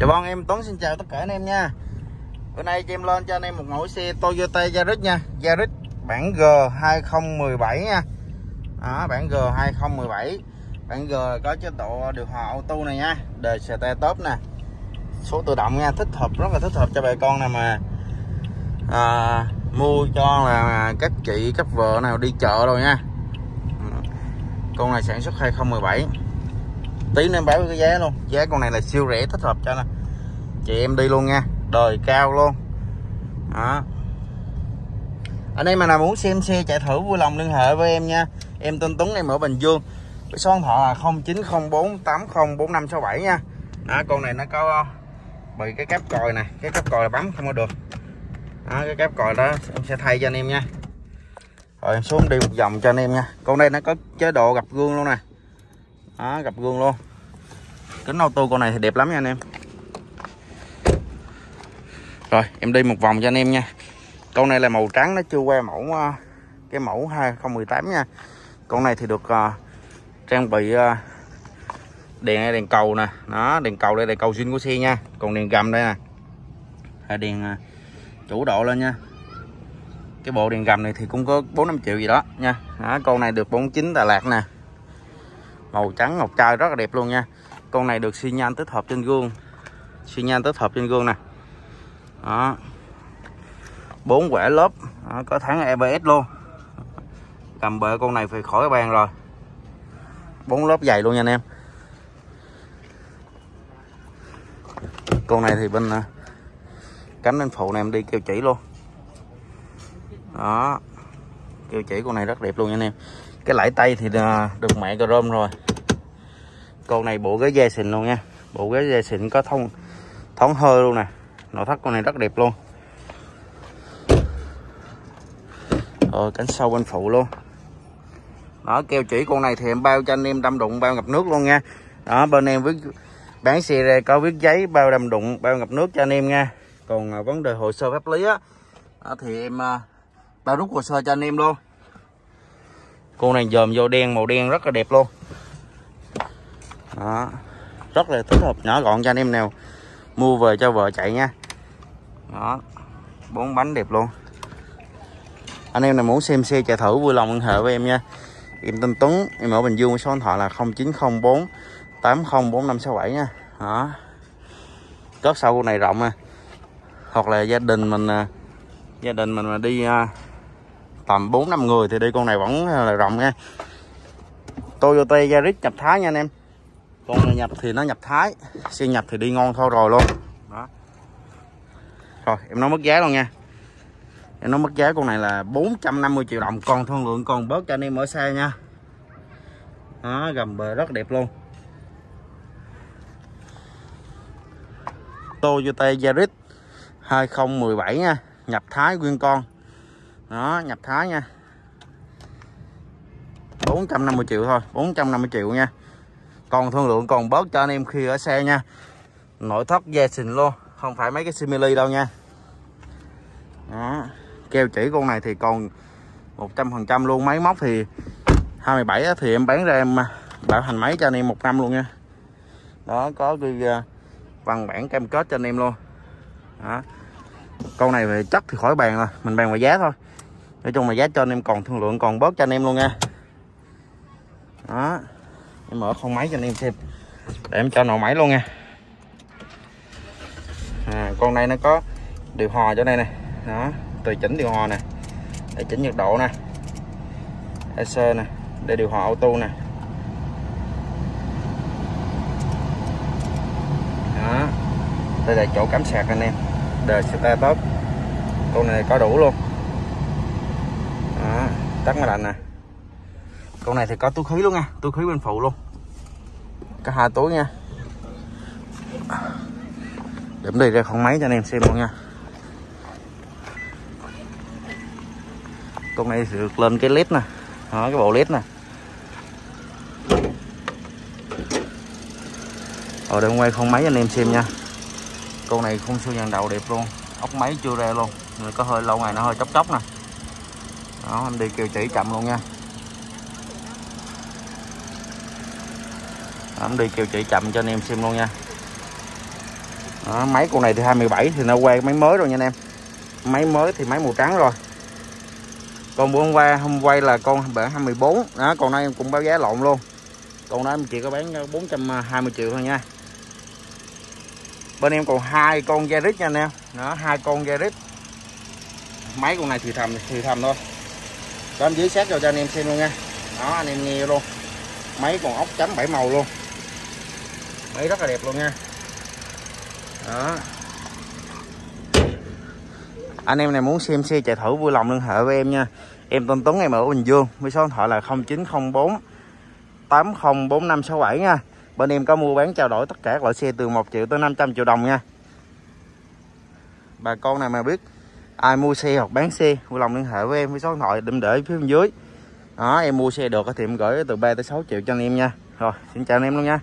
Chào bon em Tuấn xin chào tất cả anh em nha. Bữa nay cho em lên cho anh em một mẫu xe Toyota Yaris nha. Yaris bản G 2017 nha. Đó, bản G 2017 Bản G có chế độ điều hòa auto này nha. Đời xe top nè. Số tự động nha Thích hợp rất là thích hợp cho bà con nè mà à, Mua cho là các chị các vợ nào đi chợ rồi nha. Con này sản xuất 2017 tí nữa em báo cái giá luôn. Giá con này là siêu rẻ thích hợp cho nè. Chị em đi luôn nha. Đời cao luôn. Đó. Anh em mà nào muốn xem xe chạy thử vui lòng liên hệ với em nha. Em tên Tuấn em ở Bình Dương. Cái số điện thoại là 0904804567 nha. Đó con này nó có ờ, bị cái cáp còi này cái cáp còi là bấm không có được. Đó, cái cáp còi đó em sẽ thay cho anh em nha. Rồi em xuống đi một vòng cho anh em nha. Con này nó có chế độ gặp gương luôn nè đó gặp gương luôn. Kính auto con này thì đẹp lắm nha anh em. Rồi em đi một vòng cho anh em nha. Con này là màu trắng nó chưa qua mẫu à, cái mẫu 2018 nha. Con này thì được uh, trang bị uh, đèn này đèn cầu nè. Đó đèn cầu đây đèn cầu zin của xe nha. Còn đèn gầm đây nè. Là đèn uh, chủ độ lên nha. Cái bộ đèn gầm này thì cũng có 4 5 triệu gì đó nha. Đó, con này được 49 Đà Lạt nè màu trắng ngọc trai rất là đẹp luôn nha. Con này được xi nhan tích hợp trên gương. Xi nhan tích hợp trên gương nè. Đó. Bốn quẻ lớp đó, có thắng EBS luôn. Cầm bệ con này phải khỏi bàn rồi. Bốn lớp dày luôn nha anh em. Con này thì bên à, cánh bên phụ này em đi kêu chỉ luôn. Đó kêu chỉ con này rất đẹp luôn nha anh em. Cái lãi tay thì à, được mẹ chrome rồi. Con này bộ ghế da xịn luôn nha. Bộ ghế da xịn có thông, thoáng hơi luôn nè. Nội thất con này rất đẹp luôn. Rồi, cánh sau bên phụ luôn. Đó, keo chỉ con này thì em bao cho anh em đâm đụng, bao ngập nước luôn nha. Đó, bên em viết, bán xe ra có viết giấy, bao đâm đụng, bao ngập nước cho anh em nha. Còn à, vấn đề hồ sơ pháp lý á thì em à, bao rút hồ sơ cho anh em luôn con này dòm vô đen, màu đen rất là đẹp luôn. Đó. Rất là thích hợp. Nhỏ gọn cho anh em nào mua về cho vợ chạy nha. Đó. Bốn bánh đẹp luôn. Anh em nào muốn xem xe chạy thử vui lòng liên hệ với em nha. Em tên Tuấn, em ở Bình Dương, số điện thoại là 0904 804567 nha. Đó. Cớp sau này rộng nè. Hoặc là gia đình mình gia đình mình mà đi à, tầm 4 năm người thì đi con này vẫn ờ, là rộng nha. Toyota Yaris nhập Thái nha anh em. Con này nhập thì nó nhập Thái, xe nhập thì đi ngon thôi rồi luôn. Đó. Rồi, em nói mất giá luôn nha. Em nói mất giá con này là 450 triệu đồng. Còn thương lượng còn bớt cho anh em ở xa nha. Đó, gầm bờ rất đẹp luôn. Toyota Yaris 2017 nha. Nhập Thái nguyên con đó, nhập Thái nha. 450 triệu thôi 450 triệu nha. Còn thương lượng, còn bớt cho anh em khi ở xe nha. Nội thất da xình luôn, không phải mấy cái simili đâu nha. Đó. keo chỉ con này thì còn 100% luôn. Máy móc thì 27 thì em bán ra em à, bảo hành máy cho anh em một năm luôn nha. Đó, có cái à, văn bản cam kết cho anh em luôn. Đó. con này về chất thì khỏi bàn rồi, mình bàn về giá thôi nói chung là giá cho anh em còn thương lượng còn bớt cho anh em luôn nha. Đó. Em mở không máy cho anh em xem. Để em cho nổ máy luôn nha. À, con này nó có điều hòa cho đây này đó tùy chỉnh điều hòa nè. Để chỉnh nhiệt độ nè. EC nè. Để điều hòa auto nè. Đó. Đây là chỗ cắm sạc anh em. Đời sẽ tốt. Con này có đủ luôn đó tắt máy lạnh nè. Con này thì có túi khí luôn nha túi khí bên phụ luôn. Có hai túi nha. Điểm đi ra không máy cho anh em xem luôn nha. Con này thì được lên cái led nè. Đó, cái bộ led nè. Rồi đây quay không máy anh em xem nha. Con này khung siêu dàn đầu đẹp luôn. Ốc máy chưa ra luôn. Người có hơi lâu ngày nó hơi chóc chóc nè đó anh đi kêu chỉ chậm luôn nha. Anh đi kêu chỉ chậm cho anh em xem luôn nha. Đó, máy con này thì 27 thì nó quay máy mới rồi nha anh em. Máy mới thì máy màu trắng rồi. Còn bữa hôm qua hôm quay là con bể 24 đó còn nay em cũng báo giá lộn luôn. Còn đó em chỉ có bán 420 triệu thôi nha. Bên em còn hai con Yaris nha anh em. Đó hai con Yaris. Máy con này thì thầm thì thầm thôi đó dưới sát cho anh em xem luôn nha. Đó, anh em nghe luôn. Máy còn ốc chấm bảy màu luôn. Máy rất là đẹp luôn nha. Đó. Anh em này muốn xem xe chạy thử vui lòng liên hệ với em nha. Em tên Tuấn, em ở Bình Dương. Với số điện thoại là 0904 804567 nha. Bên em có mua bán trao đổi tất cả các loại xe từ 1 triệu tới 500 triệu đồng nha. Bà con này mà biết ai mua xe hoặc bán xe, vui lòng liên hệ với em với số điện thoại đừng để phía bên dưới. Đó, em mua xe được thì em gửi từ 3 tới 6 triệu cho anh em nha. Rồi, xin chào anh em luôn nha.